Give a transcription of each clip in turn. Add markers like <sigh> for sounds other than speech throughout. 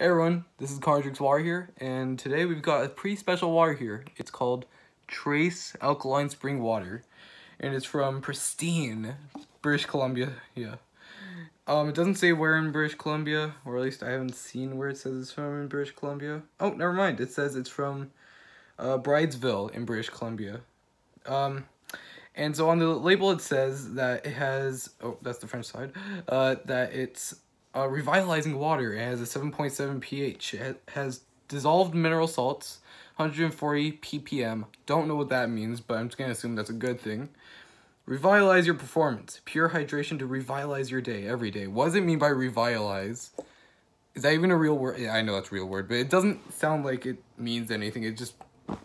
Hey everyone, this is Connor Drinks Water here, and today we've got a pretty special water here. It's called Trace Alkaline Spring Water, and it's from Pristine, British Columbia, yeah. Um, it doesn't say where in British Columbia, or at least I haven't seen where it says it's from in British Columbia. Oh, never mind, it says it's from uh, Bridesville in British Columbia. Um, and so on the label it says that it has, oh, that's the French side, uh, that it's uh, revitalizing water. It has a 7.7 pH. It has dissolved mineral salts, 140 ppm. Don't know what that means, but I'm just gonna assume that's a good thing. Revitalize your performance. Pure hydration to revitalize your day every day. What does it mean by revitalize? Is that even a real word? Yeah, I know that's a real word, but it doesn't sound like it means anything. It just,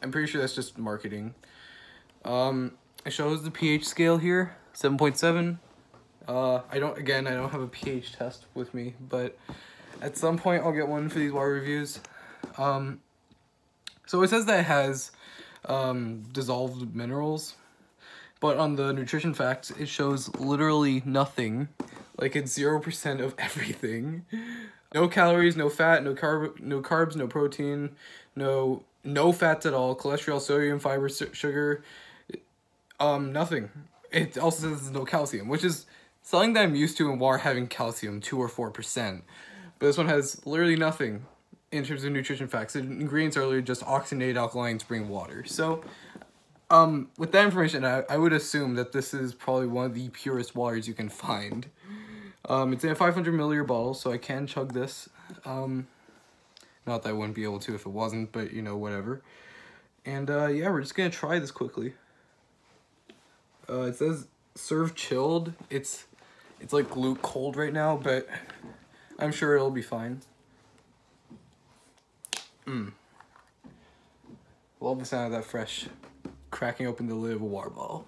I'm pretty sure that's just marketing. Um, it shows the pH scale here, 7.7. Uh, I don't, again, I don't have a pH test with me, but at some point I'll get one for these water reviews. Um, so it says that it has um, dissolved minerals, but on the nutrition facts, it shows literally nothing. Like it's 0% of <laughs> everything. No calories, no fat, no carb, no carbs, no protein, no no fats at all, cholesterol, sodium, fiber, sugar, um, nothing. It also says no calcium, which is something that I'm used to in water having calcium, 2 or 4%. But this one has literally nothing in terms of nutrition facts. The ingredients are literally just oxygenated alkaline spring water. So, um, with that information, I, I would assume that this is probably one of the purest waters you can find. Um, it's in a 500 milliliter bottle, so I can chug this. Um, not that I wouldn't be able to if it wasn't, but you know, whatever. And uh, yeah, we're just gonna try this quickly. Uh, it says serve chilled. It's it's like glue cold right now, but I'm sure it'll be fine. Mmm. Love the sound of that fresh cracking open the lid of a water bottle.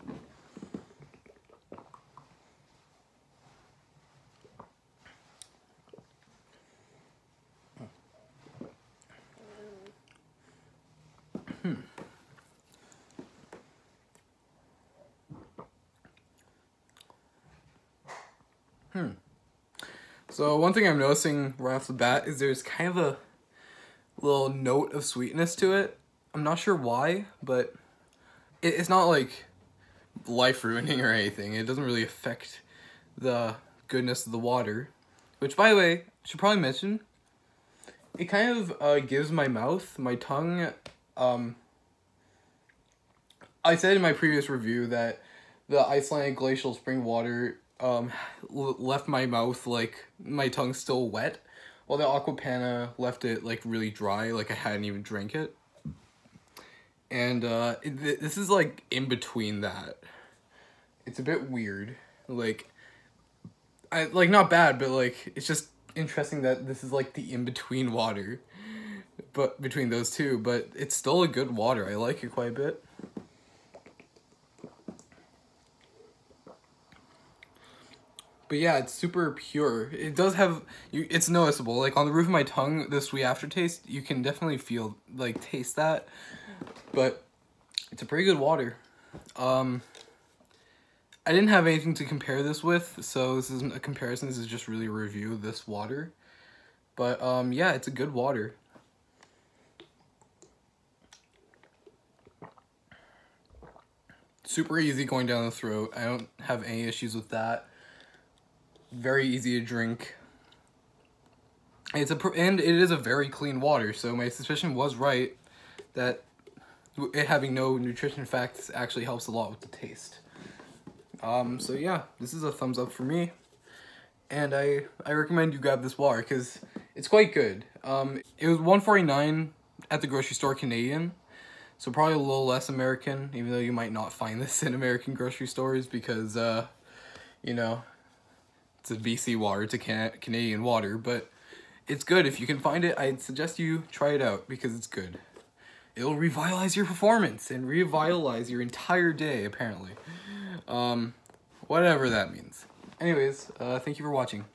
Hmm. So one thing I'm noticing right off the bat is there's kind of a little note of sweetness to it. I'm not sure why, but it, it's not like life ruining or anything. It doesn't really affect the goodness of the water. Which, by the way, should probably mention, it kind of uh, gives my mouth, my tongue, um, I said in my previous review that the Icelandic glacial spring water um, left my mouth like my tongue still wet, while the Acqua Panna left it like really dry, like I hadn't even drank it. And uh, this is like in between that. It's a bit weird, like, I like not bad, but like it's just interesting that this is like the in between water, but between those two. But it's still a good water. I like it quite a bit. But yeah, it's super pure. It does have you. It's noticeable. Like on the roof of my tongue, the sweet aftertaste. You can definitely feel like taste that. But it's a pretty good water. Um, I didn't have anything to compare this with, so this isn't a comparison. This is just really a review of this water. But um, yeah, it's a good water. Super easy going down the throat. I don't have any issues with that very easy to drink. It's a and it is a very clean water, so my suspicion was right that it having no nutrition facts actually helps a lot with the taste. Um, so yeah, this is a thumbs up for me, and I I recommend you grab this water because it's quite good. Um, it was 149 at the grocery store Canadian, so probably a little less American, even though you might not find this <laughs> in American grocery stores because uh, you know a BC water, to can Canadian water, but it's good. If you can find it, I'd suggest you try it out because it's good. It'll revitalize your performance and revitalize your entire day, apparently. Um, whatever that means. Anyways, uh, thank you for watching.